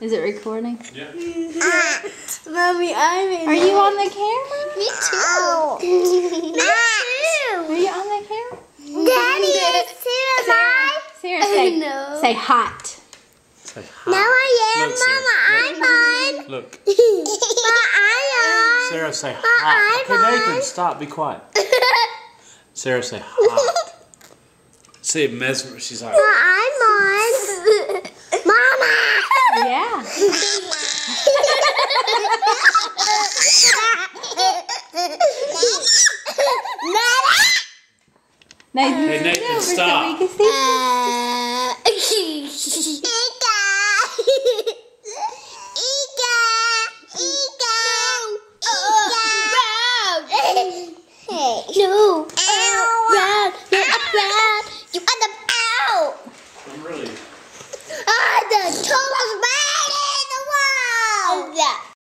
Is it recording? Yeah. Mommy, I'm in. Are you on the camera? Me too. Me too. Are you on the camera? Daddy is too. Bye. Sarah, say, oh, No. say hot. Say Now hi. I am, Look, Sarah, Mama. I'm on. Look, But I Sarah, say I'm hot. Okay, on. Nathan, stop. Be quiet. am. Sarah, say hot. See, mesmer. She's like, But I'm on. Mama. Yeah. Nathan, Hey, Nathan, over stop. So we can see. No. Round, not round. You end up out. I'm really. Ah, the toe